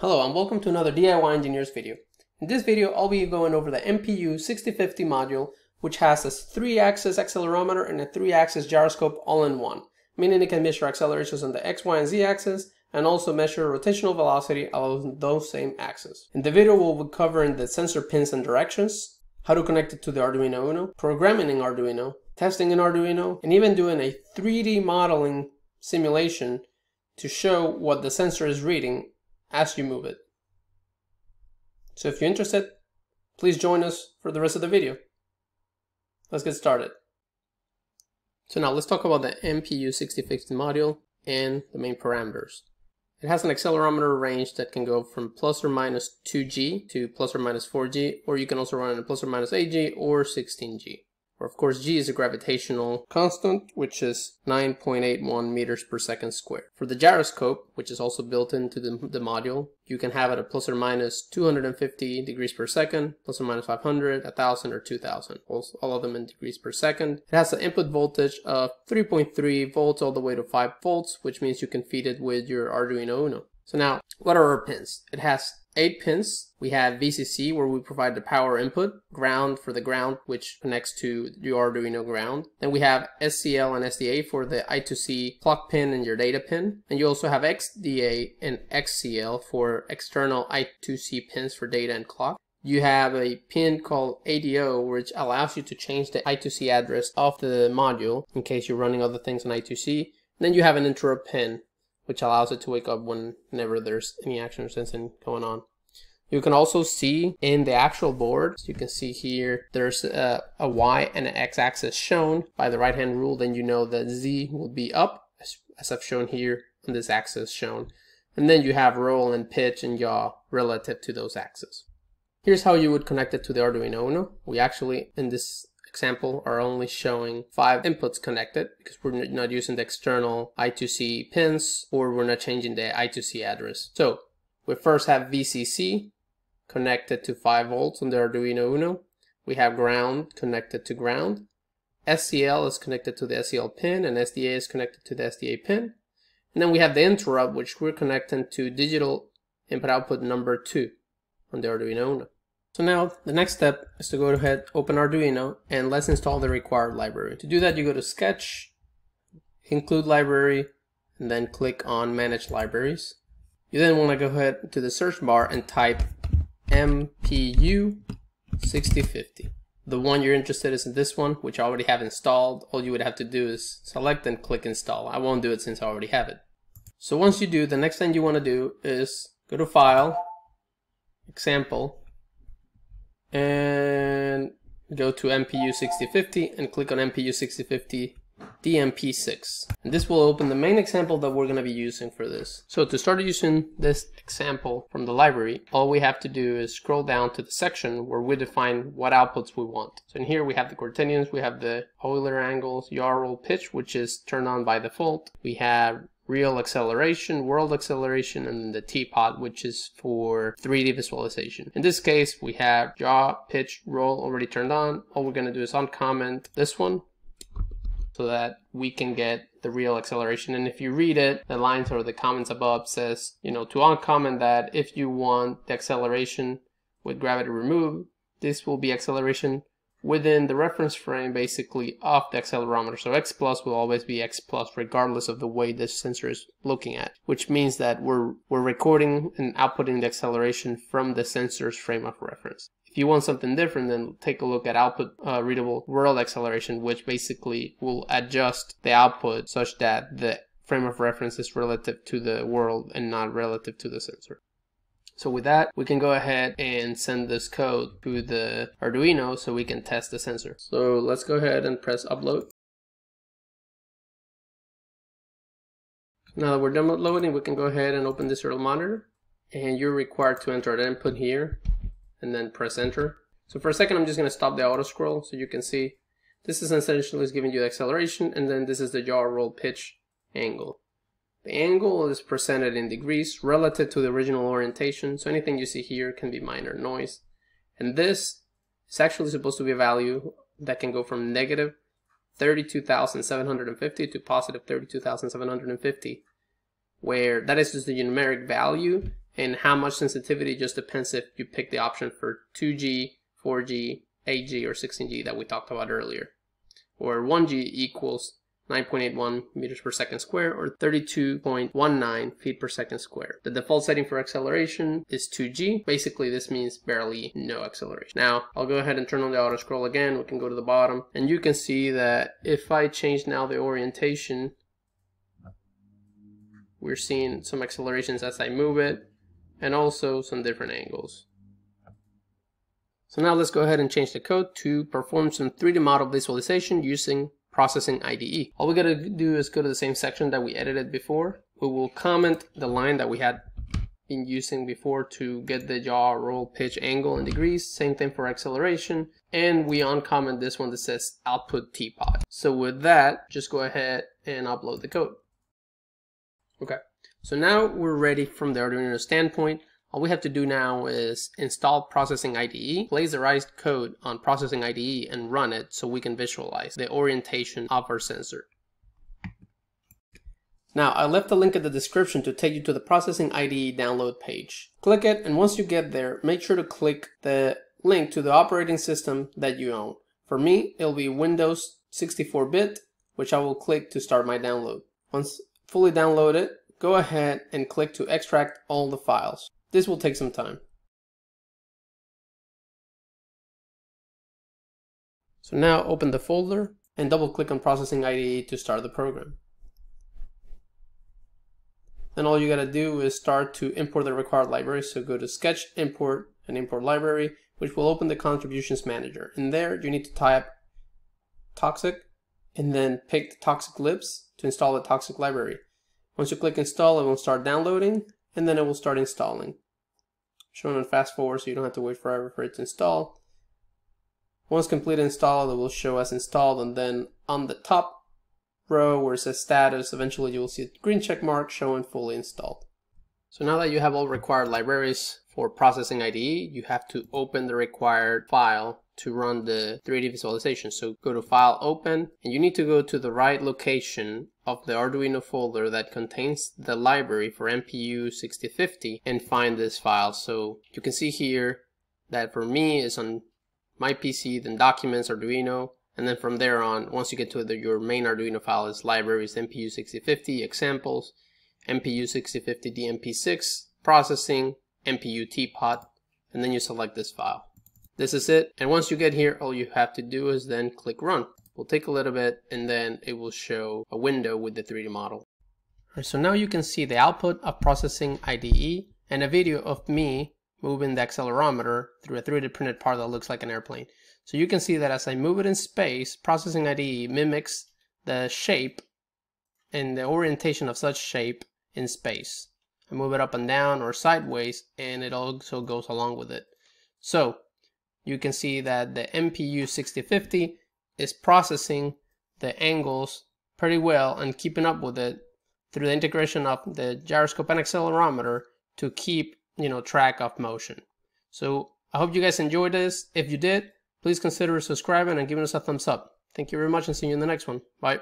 Hello and welcome to another DIY Engineers video. In this video I'll be going over the MPU 6050 module which has a 3-axis accelerometer and a 3-axis gyroscope all in one, meaning it can measure accelerations on the X, Y, and Z axis and also measure rotational velocity along those same axes. In the video we'll be covering the sensor pins and directions, how to connect it to the Arduino Uno, programming in Arduino, testing in Arduino, and even doing a 3D modeling simulation to show what the sensor is reading as you move it. So if you're interested, please join us for the rest of the video. Let's get started. So now let's talk about the MPU 6050 module and the main parameters. It has an accelerometer range that can go from plus or minus 2G to plus or minus 4G, or you can also run it plus or minus 8G or 16G of course g is a gravitational constant, which is 9.81 meters per second squared. For the gyroscope, which is also built into the, the module, you can have it at plus or minus 250 degrees per second, plus or minus 500, 1000, or 2000, all, all of them in degrees per second. It has an input voltage of 3.3 volts all the way to 5 volts, which means you can feed it with your Arduino Uno. So now, what are our pins? It has eight pins. We have VCC where we provide the power input, ground for the ground which connects to your Arduino ground. Then we have SCL and SDA for the I2C clock pin and your data pin. And you also have XDA and XCL for external I2C pins for data and clock. You have a pin called ADO which allows you to change the I2C address of the module in case you're running other things on I2C. Then you have an interrupt pin which allows it to wake up whenever there's any action or sensing going on. You can also see in the actual board, so you can see here, there's a, a Y and an X axis shown by the right hand rule, then you know that Z will be up, as, I've shown here on this axis shown. And then you have roll and pitch and yaw relative to those axes. Here's how you would connect it to the Arduino Uno. We actually, in this example are only showing five inputs connected because we're not using the external I2C pins or we're not changing the I2C address. So we first have VCC connected to 5 volts on the Arduino Uno. We have ground connected to ground. SCL is connected to the SCL pin and SDA is connected to the SDA pin. And then we have the interrupt which we're connecting to digital input output number 2 on the Arduino Uno. So now the next step is to go ahead, open Arduino, and let's install the required library. To do that, you go to Sketch, Include Library, and then click on Manage Libraries. You then want to go ahead to the search bar and type MPU 6050. The one you're interested is in this one, which I already have installed. All you would have to do is select and click install. I won't do it since I already have it. So once you do, the next thing you want to do is go to File, Example, and go to MPU 6050 and click on MPU 6050 DMP6. And this will open the main example that we're going to be using for this. So to start using this example from the library, all we have to do is scroll down to the section where we define what outputs we want. So in here we have the quaternions, we have the Euler angles, yaw roll pitch, which is turned on by default. We have real acceleration, world acceleration, and the teapot, which is for 3D visualization. In this case, we have yaw, pitch, roll already turned on. All we're going to do is uncomment this one so that we can get the real acceleration. And if you read it, the lines or the comments above says, you know, to uncomment that if you want the acceleration with gravity removed, this will be acceleration within the reference frame basically of the accelerometer. So x plus will always be x plus regardless of the way the sensor is looking at, which means that we're, we're recording and outputting the acceleration from the sensor's frame of reference. If you want something different, then take a look at output uh, readable world acceleration, which basically will adjust the output such that the frame of reference is relative to the world and not relative to the sensor. So with that, we can go ahead and send this code to the Arduino so we can test the sensor. So let's go ahead and press upload. Now that we're done loading, we can go ahead and open the serial monitor. And you're required to enter the input here and then press enter. So for a second, I'm just going to stop the auto scroll so you can see this is essentially giving you the acceleration and then this is the yaw roll pitch angle. The angle is presented in degrees relative to the original orientation, so anything you see here can be minor noise. And this is actually supposed to be a value that can go from negative 32,750 to positive 32,750, where that is just the numeric value, and how much sensitivity just depends if you pick the option for 2G, 4G, 8G, or 16G that we talked about earlier. Or 1G equals 9.81 meters per second square or 32.19 feet per second square. The default setting for acceleration is 2g. Basically, this means barely no acceleration. Now, I'll go ahead and turn on the auto scroll again. We can go to the bottom and you can see that if I change now the orientation, we're seeing some accelerations as I move it and also some different angles. So now let's go ahead and change the code to perform some 3D model visualization using processing IDE. All we gotta do is go to the same section that we edited before. We will comment the line that we had been using before to get the yaw, roll, pitch, angle, and degrees. Same thing for acceleration. And we uncomment this one that says output teapot. So with that, just go ahead and upload the code. Okay, so now we're ready from the Arduino standpoint. All we have to do now is install Processing IDE, write code on Processing IDE and run it so we can visualize the orientation of our sensor. Now, I left a link in the description to take you to the Processing IDE download page. Click it, and once you get there, make sure to click the link to the operating system that you own. For me, it'll be Windows 64-bit, which I will click to start my download. Once fully downloaded, go ahead and click to extract all the files. This will take some time. So now open the folder and double click on Processing IDE to start the program. Then all you gotta do is start to import the required library. So go to Sketch, Import, and Import Library, which will open the Contributions Manager. And there, you need to type Toxic, and then pick the toxiclibs to install the Toxic library. Once you click Install, it will start downloading, and then it will start installing. Shown on fast forward so you don't have to wait forever for it to install. Once complete install, it will show as installed and then on the top row where it says status, eventually you will see a green check mark showing fully installed. So now that you have all required libraries for Processing IDE, you have to open the required file to run the 3D visualization. So go to File, Open, and you need to go to the right location of the Arduino folder that contains the library for MPU 6050 and find this file. So you can see here that for me is on my PC, then Documents, Arduino, and then from there on, once you get to the, your main Arduino file is libraries MPU 6050, examples, MPU 6050 DMP6, processing, MPU teapot, and then you select this file. This is it. And once you get here, all you have to do is then click run. It will take a little bit and then it will show a window with the 3D model. Right, so now you can see the output of processing IDE and a video of me moving the accelerometer through a 3D printed part that looks like an airplane. So you can see that as I move it in space, processing IDE mimics the shape and the orientation of such shape in space. I move it up and down or sideways and it also goes along with it. So you can see that the MPU 6050 is processing the angles pretty well and keeping up with it through the integration of the gyroscope and accelerometer to keep you know track of motion. So I hope you guys enjoyed this. If you did, please consider subscribing and giving us a thumbs up. Thank you very much and see you in the next one. Bye.